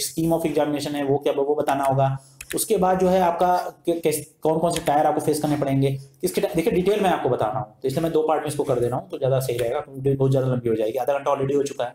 स्कीम ऑफ़ एग्जामिनेशन है, वो क्या वो बताना होगा। उसके बाद जो है आपका कौन कौन से टायर आपको फेस करने पड़ेंगे। किसके देखिए डिटेल में आपको बता रहा हूँ। तो इसलिए मैं दो पार्ट में इसको कर दे रहा हूँ तो ज़्यादा सही रहेगा वीडियो बहुत ज़्यादा लंबी हो जाएगी। आधा घंटा ऑलरेडी हो चुका है।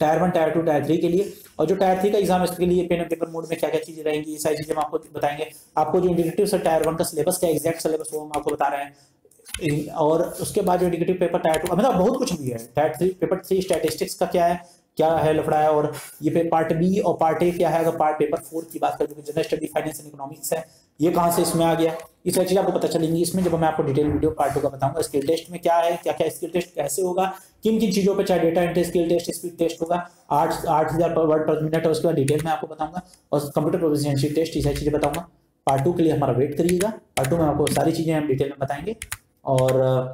Tier one tier two tier three के लिए। और जो टायर थ्री का एग्ज़ाम इसके लिए पेन पेपर मोड में क्या क्या चीज़ें रहेंगी, ये सारी चीज़ें हम आपको बताएँगे। आपको जो इंडिकेटिव सर टायर वन का सिलेबस क्या एक्जैक्ट सिलेबस वो हम आपको बता रहे हैं। और उसके बाद जो इंडिकेटिव पेपर टायर टू मतलब बहुत कुछ भी है। Tier three paper three statistics का क्या है क्या है लफड़ा है, और ये पार्ट बी और पार्ट ए क्या है? अगर पार्ट पेपर फोर की बात करें जो general study finance and economics है। ये कहाँ से इसमें आ गया? ये सारी चीज़ आपको पता चलेंगी। इसमें जब मैं आपको डिटेल वीडियो पार्ट टू का बताऊँगा स्किल टेस्ट में क्या है क्या क्या स्किल टेस्ट कैसे होगा किन किन चीज़ों पर चाहे data entry skill test speed test होगा, आठ आठ हज़ार वर्ड पर मिनट है, उसके बाद डिटेल में आपको बताऊँगा, और कंप्यूटर प्रोफिशिएंसी टेस्ट ये सारी चीज़ें बताऊँगा। पार्ट टू के लिए हमारा वेट करिएगा। पार्ट टू में आपको सारी चीज़ें हम डिटेल में बताएँगे। और,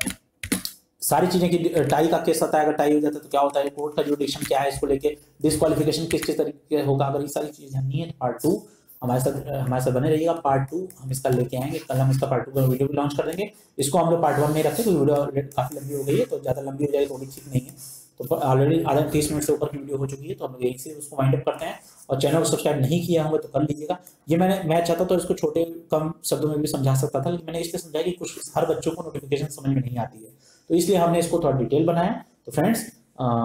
सारी चीज़ें की टाई का केस आता है अगर टाई हो जाता है तो क्या होता है कोर्ट का जुडिक्शन क्या है, इसको लेके डिस्कालिफिकेशन किस किस तरीके होगा, अगर ये सारी चीज़ें नहीं है पार्ट टू हमारे साथ हमारे साथ बने रहिएगा पार्ट टू हम इसका लेके आएँगे। कल हम इसका पार्ट टू का वीडियो भी लॉन्च कर देंगे। इसको हम लोग पार्ट वन में रखते हैं वीडियो काफ़ी लंबी हो गई है तो ज़्यादा लंबी हो जाएगी तो भी ठीक नहीं है। तो ऑलरेडी आधा तीस मिनट से ऊपर की वीडियो हो चुकी है तो हम लोग यहीं से उसको वाइंड अप करते हैं। और चैनल को सब्सक्राइब नहीं किया होंगे तो कर लीजिएगा। ये मैंने, मैं चाहता तो इसको छोटे कम शब्दों में भी समझा सकता था, लेकिन मैंने इसलिए समझाया कि कुछ, हर बच्चों को नोटिफिकेशन समझ में नहीं आती है। तो इसलिए हमने इसको थोड़ा डिटेल बनाया। तो फ्रेंड्स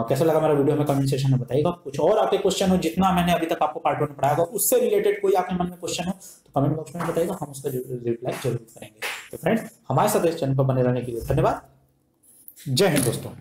कैसा लगा मेरा वीडियो में कमेंट सेशन में बताइएगा। कुछ और आपके क्वेश्चन हो, जितना मैंने अभी तक आपको पार्ट वन पढ़ाया उससे रिलेटेड कोई आपके मन में क्वेश्चन हो तो कमेंट बॉक्स में बताएगा हम उसका रिप्लाई ज़रूर करेंगे। तो फ्रेंड्स हमारे साथ इस चैनल पर बने रहने के लिए धन्यवाद। जय हिंद दोस्तों।